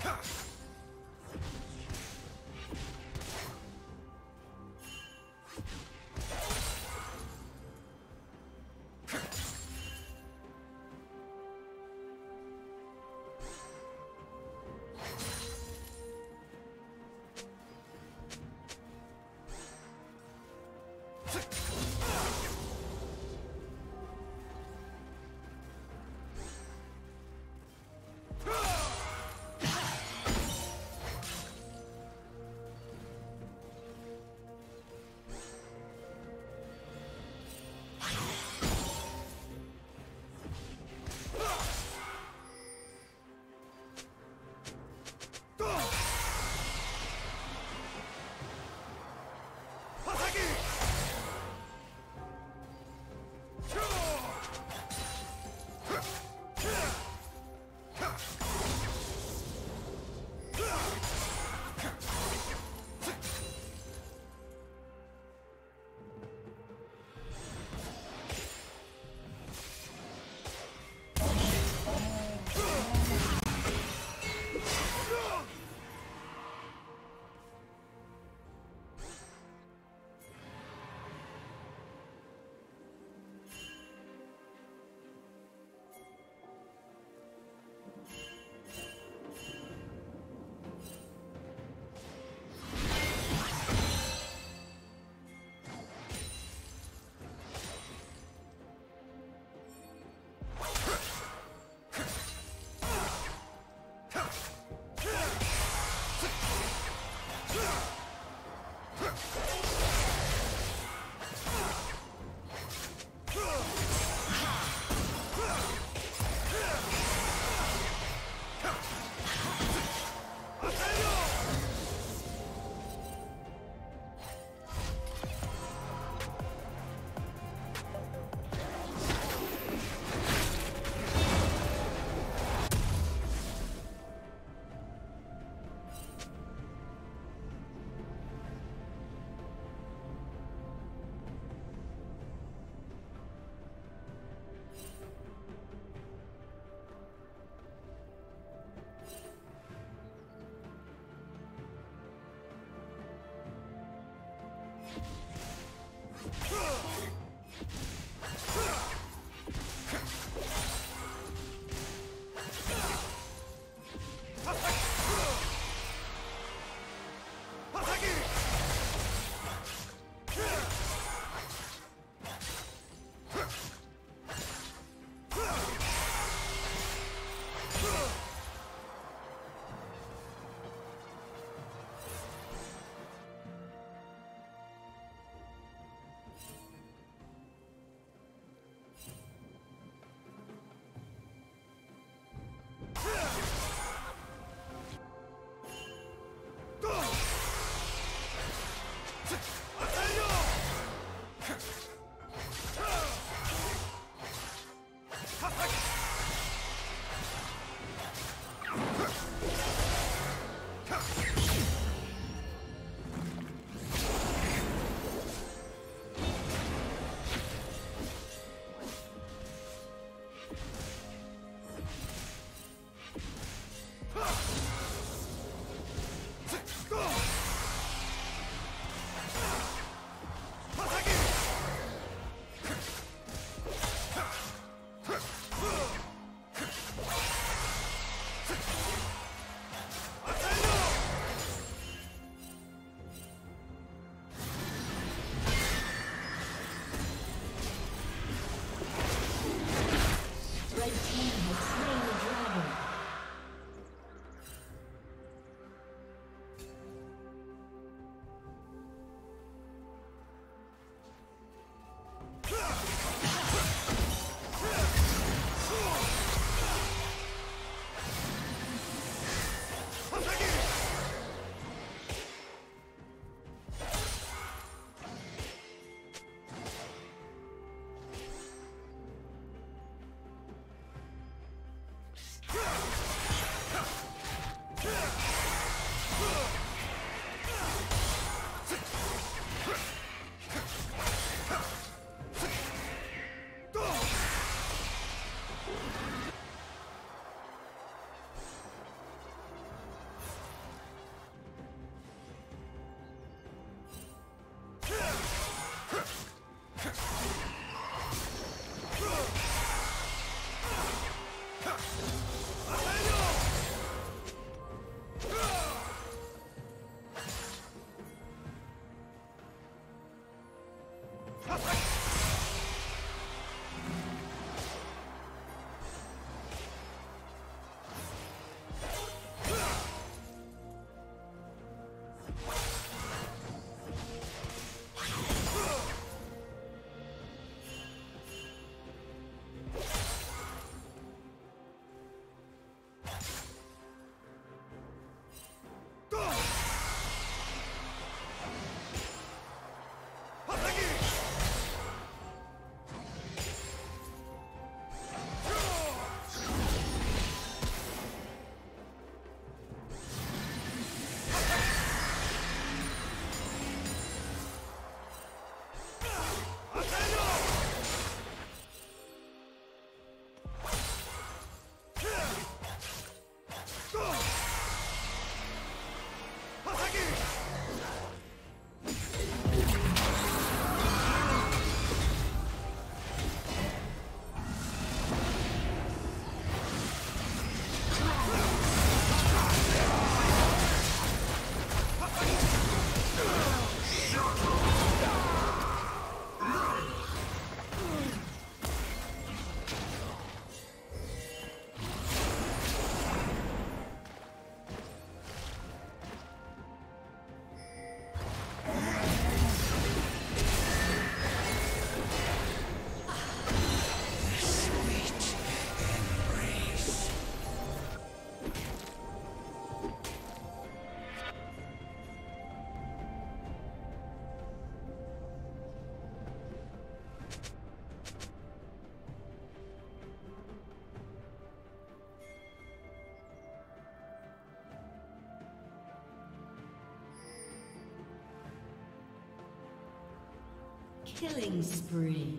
Huh! Killing spree.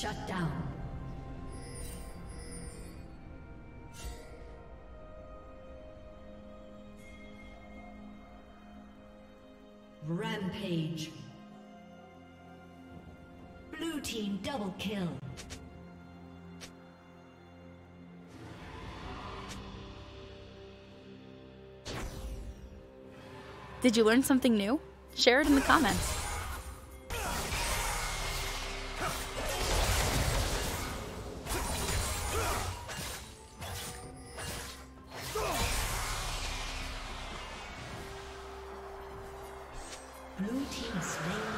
Shut down. Rampage. Blue team double kill. Did you learn something new? Share it in the comments. has slain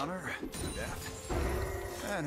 Honor, death, and